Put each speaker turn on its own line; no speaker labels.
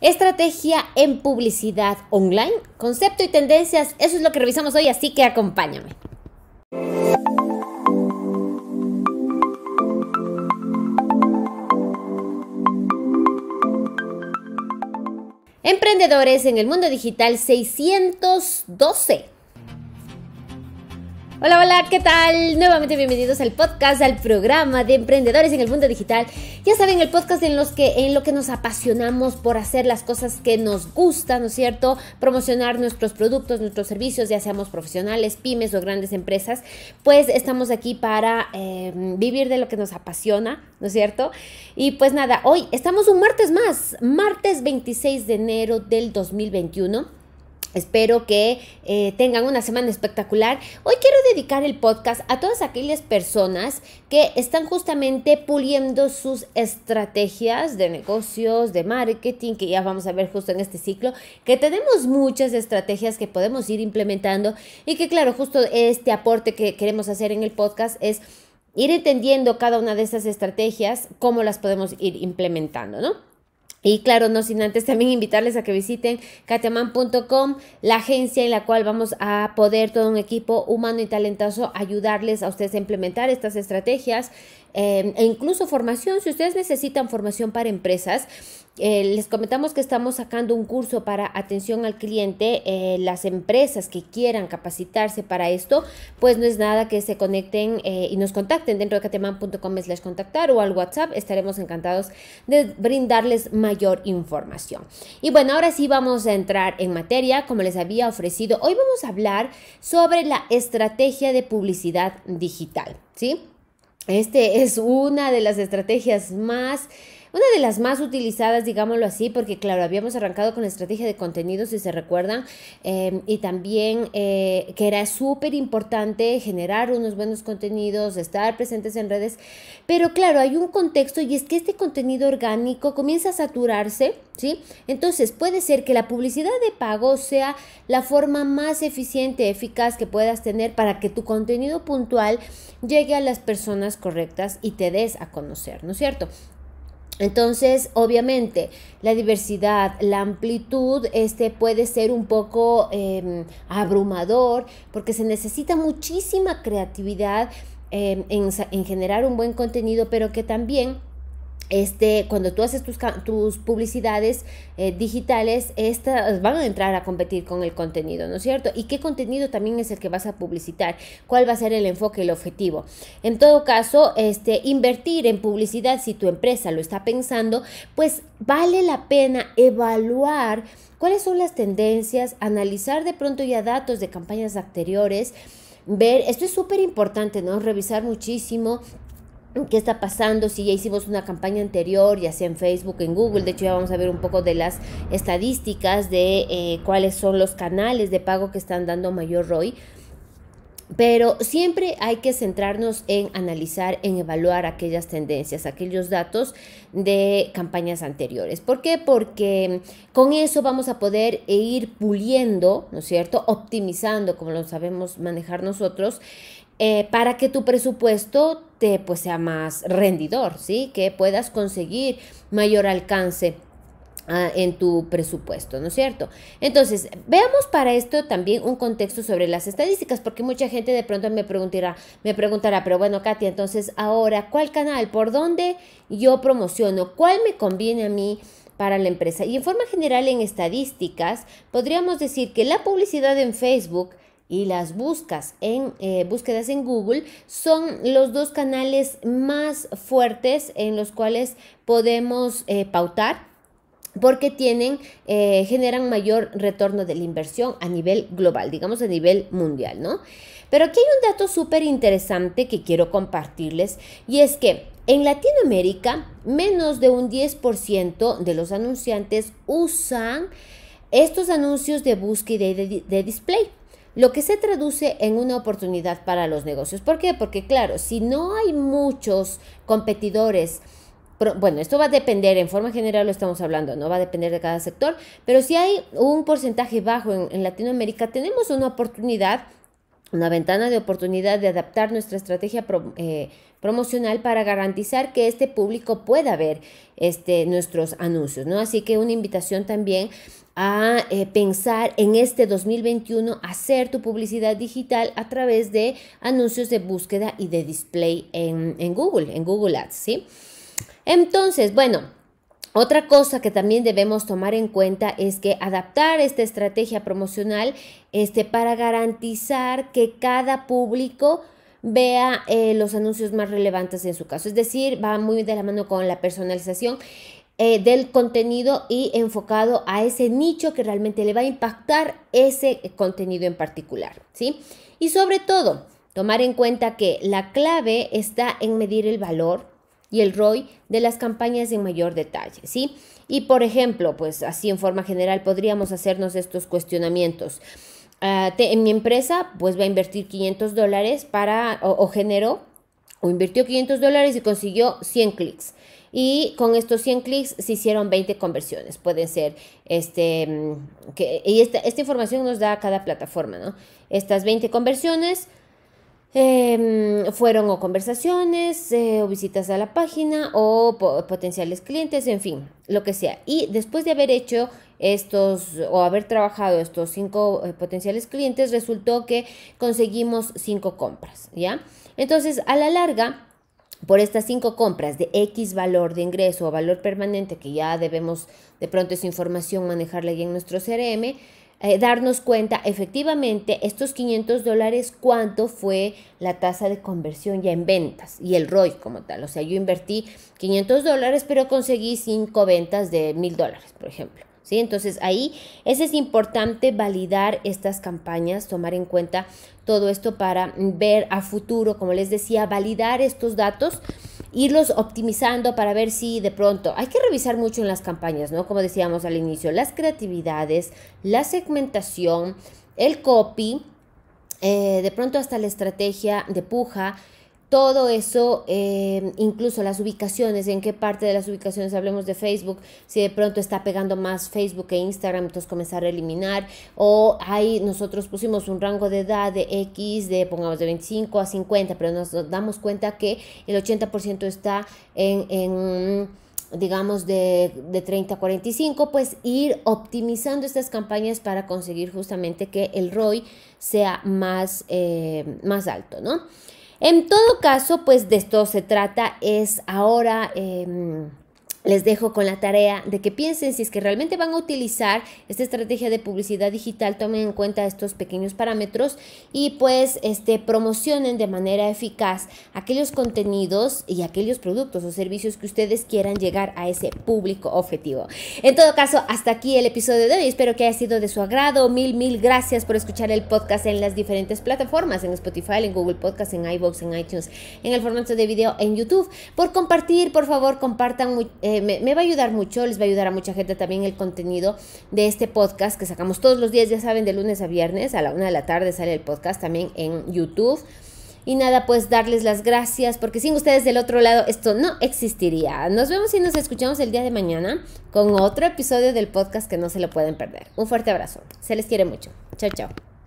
Estrategia en publicidad online, concepto y tendencias, eso es lo que revisamos hoy, así que acompáñame. Emprendedores en el mundo digital 612. Hola, hola, ¿qué tal? Nuevamente bienvenidos al podcast, al programa de emprendedores en el mundo digital. Ya saben, el podcast en, los que, en lo que nos apasionamos por hacer las cosas que nos gustan, ¿no es cierto? Promocionar nuestros productos, nuestros servicios, ya seamos profesionales, pymes o grandes empresas. Pues estamos aquí para eh, vivir de lo que nos apasiona, ¿no es cierto? Y pues nada, hoy estamos un martes más, martes 26 de enero del 2021. Espero que eh, tengan una semana espectacular. Hoy quiero dedicar el podcast a todas aquellas personas que están justamente puliendo sus estrategias de negocios, de marketing, que ya vamos a ver justo en este ciclo, que tenemos muchas estrategias que podemos ir implementando y que claro, justo este aporte que queremos hacer en el podcast es ir entendiendo cada una de esas estrategias, cómo las podemos ir implementando, ¿no? Y claro, no sin antes también invitarles a que visiten katiaman.com, la agencia en la cual vamos a poder todo un equipo humano y talentoso ayudarles a ustedes a implementar estas estrategias eh, e incluso formación. Si ustedes necesitan formación para empresas, eh, les comentamos que estamos sacando un curso para atención al cliente. Eh, las empresas que quieran capacitarse para esto, pues no es nada que se conecten eh, y nos contacten dentro de cateman.com slash contactar o al WhatsApp. Estaremos encantados de brindarles mayor información. Y bueno, ahora sí vamos a entrar en materia, como les había ofrecido. Hoy vamos a hablar sobre la estrategia de publicidad digital, ¿sí? Este es una de las estrategias más una de las más utilizadas, digámoslo así, porque claro, habíamos arrancado con la estrategia de contenidos, si se recuerdan, em, y también eh, que era súper importante generar unos buenos contenidos, estar presentes en redes, pero claro, hay un contexto y es que este contenido orgánico comienza a saturarse, ¿sí? Entonces puede ser que la publicidad de pago sea la forma más eficiente, eficaz que puedas tener para que tu contenido puntual llegue a las personas correctas y te des a conocer, ¿no es cierto? Entonces, obviamente, la diversidad, la amplitud, este puede ser un poco em, abrumador porque se necesita muchísima creatividad em, en, en generar un buen contenido, pero que también este, cuando tú haces tus, tus publicidades eh, digitales, estas van a entrar a competir con el contenido, ¿no es cierto? ¿Y qué contenido también es el que vas a publicitar? ¿Cuál va a ser el enfoque, el objetivo? En todo caso, este, invertir en publicidad, si tu empresa lo está pensando, pues vale la pena evaluar cuáles son las tendencias, analizar de pronto ya datos de campañas anteriores, ver, esto es súper importante, ¿no? Revisar muchísimo qué está pasando, si ya hicimos una campaña anterior, ya sea en Facebook, en Google, de hecho ya vamos a ver un poco de las estadísticas de eh, cuáles son los canales de pago que están dando mayor ROI. Pero siempre hay que centrarnos en analizar, en evaluar aquellas tendencias, aquellos datos de campañas anteriores. ¿Por qué? Porque con eso vamos a poder ir puliendo, ¿no es cierto? Optimizando, como lo sabemos manejar nosotros, eh, para que tu presupuesto te pues sea más rendidor, ¿sí? Que puedas conseguir mayor alcance ah, en tu presupuesto, ¿no es cierto? Entonces, veamos para esto también un contexto sobre las estadísticas, porque mucha gente de pronto me preguntará, me preguntará, pero bueno, Katia, entonces ahora, ¿cuál canal? ¿Por dónde yo promociono? ¿Cuál me conviene a mí? para la empresa. Y en forma general en estadísticas, podríamos decir que la publicidad en Facebook y las buscas en eh, búsquedas en Google son los dos canales más fuertes en los cuales podemos eh, pautar porque tienen, eh, generan mayor retorno de la inversión a nivel global, digamos a nivel mundial, ¿no? Pero aquí hay un dato súper interesante que quiero compartirles y es que en Latinoamérica menos de un 10% de los anunciantes usan estos anuncios de búsqueda y de display lo que se traduce en una oportunidad para los negocios. ¿Por qué? Porque claro, si no hay muchos competidores, bueno, esto va a depender, en forma general lo estamos hablando, no va a depender de cada sector, pero si hay un porcentaje bajo en, Latinoamérica, tenemos una oportunidad una ventana de oportunidad de adaptar nuestra estrategia eh, promocional para garantizar que este público pueda ver este, nuestros anuncios, ¿no? Así que una invitación también a eh, pensar en este 2021 hacer tu publicidad digital a través de anuncios de búsqueda y de display en, en Google, en Google Ads, ¿sí? Entonces, bueno, otra cosa que también debemos tomar en cuenta es que adaptar esta estrategia promocional este, para garantizar que cada público vea eh, los anuncios más relevantes en su caso. Es decir, va muy de la mano con la personalización eh, del contenido y enfocado a ese nicho que realmente le va a impactar ese contenido en particular. ¿sí? Y sobre todo, tomar en cuenta que la clave está en medir el valor y el ROI de las campañas en mayor detalle, ¿sí? Y por ejemplo, pues así en forma general podríamos hacernos estos cuestionamientos. Ah, en mi empresa, pues va a invertir 500 dólares para, o, generó, o invirtió 500 dólares y consiguió 100 clics. Y con estos 100 clics se hicieron 20 conversiones. Pueden ser, este, mm, que, y esta, esta información nos da cada plataforma, ¿no? Estas 20 conversiones Em, fueron o conversaciones eh, o visitas a la página o potenciales clientes, en fin, lo que sea. Y después de haber hecho estos o haber trabajado estos cinco eh, potenciales clientes, resultó que conseguimos cinco compras, ¿ya? Entonces, a la larga, por estas cinco compras de X valor de ingreso o valor permanente, que ya debemos de pronto esa información manejarla ahí en nuestro CRM, eh, darnos cuenta efectivamente estos 500 dólares cuánto fue la tasa de conversión ya en ventas y el ROI como tal. O sea, yo invertí 500 dólares pero conseguí 5 ventas de 1000 dólares, por ejemplo. ¿Sí? Entonces ahí es, es importante validar estas campañas, tomar en cuenta todo esto para ver a futuro, como les decía, validar estos datos irlos optimizando para ver si de pronto hay que revisar mucho en las campañas, ¿no? Como decíamos al inicio, las creatividades, la segmentación, el copy, eh, de pronto hasta la estrategia de puja todo eso, eh, incluso las ubicaciones, en qué parte de las ubicaciones hablemos de Facebook, si de pronto está pegando más Facebook e Instagram, entonces comenzar a eliminar, o ahí nosotros pusimos un rango de edad de X, de pongamos de 25 a 50, pero nos damos cuenta que el 80% está en, en digamos de, de, 30 a 45, pues ir optimizando estas campañas para conseguir justamente que el ROI sea más, eh, más alto, ¿no? En todo caso, pues de esto se trata, es ahora... Em, les dejo con la tarea de que piensen si es que realmente van a utilizar esta estrategia de publicidad digital, tomen en cuenta estos pequeños parámetros y pues este, promocionen de manera eficaz aquellos contenidos y aquellos productos o servicios que ustedes quieran llegar a ese público objetivo. En todo caso, hasta aquí el episodio de hoy. Espero que haya sido de su agrado. Mil, mil gracias por escuchar el podcast en las diferentes plataformas, en Spotify, en Google Podcast, en iVoox, en iTunes, en el formato de video en YouTube. Por compartir, por favor, compartan me, va a ayudar mucho, les va a ayudar a mucha gente también el contenido de este podcast que sacamos todos los días, ya saben, de lunes a viernes, a la una de la tarde sale el podcast también en YouTube. Y nada, pues darles las gracias, porque sin ustedes del otro lado esto no existiría. Nos vemos y nos escuchamos el día de mañana con otro episodio del podcast que no se lo pueden perder. Un fuerte abrazo. Se les quiere mucho. Chao, chao.